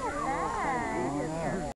Oh.